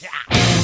Yeah.